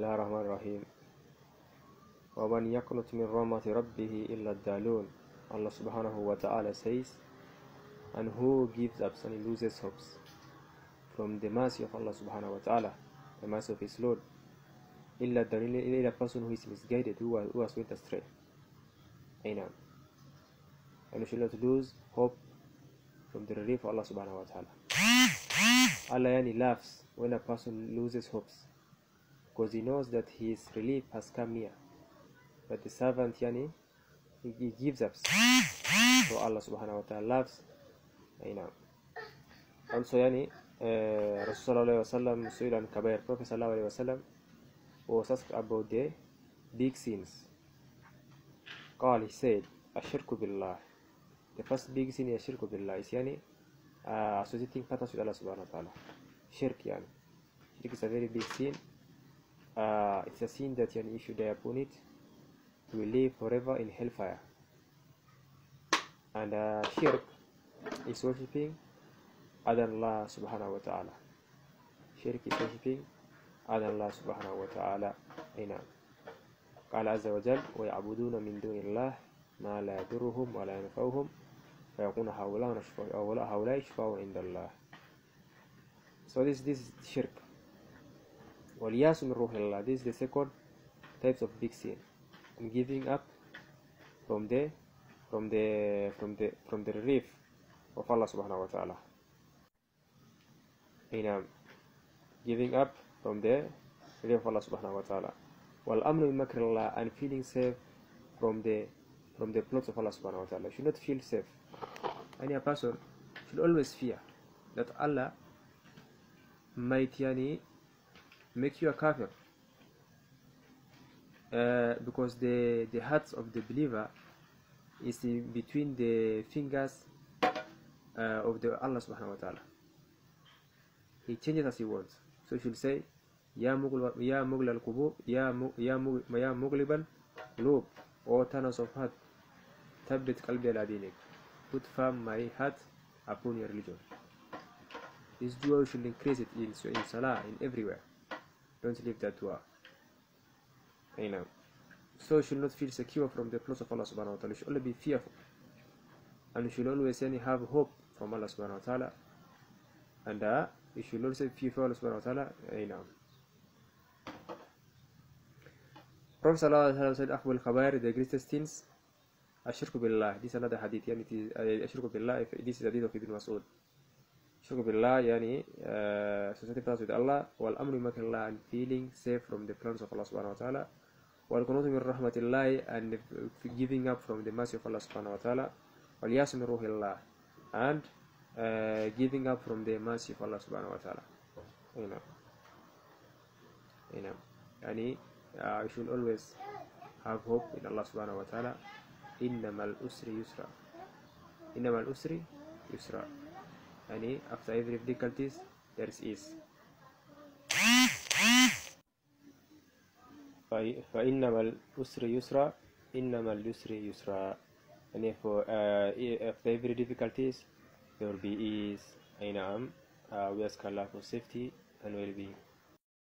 الله الرحمن الرحيم ومن يقنط من رحمة ربه إلا الدالون subhanahu wa ta'ala says and who gives up and loses hopes from the mercy of Allah subhanahu wa ta'ala the mercy of his Lord إلا الدالون إلا a person who is misguided who, was- who has went astray أين and we should not lose hope from the relief of Allah subhanahu wa ta'ala Allah yani laughs when a person loses hopes because he knows that his relief has come near but the servant yani he, he gives up so Allah subhanahu wa ta'ala loves أي نعم also يعني uh, Rasul sallallahu alayhi wa sallam سئل عن كبائر Prophet sallallahu alayhi wa sallam was asked about the big sins قال he said الشرك بالله the first big sin is الشرك بالله is يعني uh, associating partners with Allah subhanahu wa ta'ala shirk يعني shirk is a very big sin uh, it's a sin that yani, if you die upon it you will live forever in hellfire and uh, shirk is worshipping other than Allah subhanahu wa ta'ala shirk is worshipping other than Allah subhanahu wa ta'ala أي نعم قال عز وجل ويعبدون من دون الله ما لا يضرهم ولا ينفعهم فيقول هؤلاء نشفع- هؤلاء هؤلاء يشفعون عند الله so this this is shirk والياس من روح الله this is the second types of big sin and giving up from the from the from the from the relief of Allah subhanahu wa ta'ala أي نعم giving up from the relief of Allah subhanahu wa ta'ala والأمن من مكر الله and feeling safe from the from the plots of Allah subhanahu wa ta'ala you should not feel safe any person should always fear that Allah might yani make you a kafir. Uh, because the the heart of the believer is in between the fingers uh, of the Allah subhanahu wa ta'ala. He changes as he wants. So he should say ya mughal ya al kubu, ya ya ya mughliban qulub o turners of heart tabbat qalbi ala put firm my heart upon your religion. This dua should increase it in, in salah in everywhere don't leave that dua. You know so you should not feel secure from the applause of Allah subhanahu wa ta'ala. You should only be fearful. And you should always have hope from Allah subhanahu wa ta'ala. And uh, you should also of Allah subhanahu wa ta'ala. You know Prophet sallallahu alaihi wasallam said akhbul khabair the greatest things ashirku billah. This is another hadith and it is uh, ashirku billah this is the hadith of Ibn Mas'ud. الشرك بالله يعني uh, associating plans with Allah والأمر بمكر الله and feeling safe from the plans of Allah wa ta'ala والقنوط من رحمة الله and giving up from the mercy of Allah wa ta'ala والياس من روح الله and uh, giving up from the mercy of Allah subhanahu wa ta'ala you know you know يعني uh, you should always have hope in Allah wa ta'ala إنما الأسر يسرا إنما الأسر يسرا يعني after every difficulties there is ease فإ- فإنما الأسر يسرا إنما اليسر يسرا and for uh, after every difficulties there will be ease أي نعم uh, we ask Allah for safety and well-being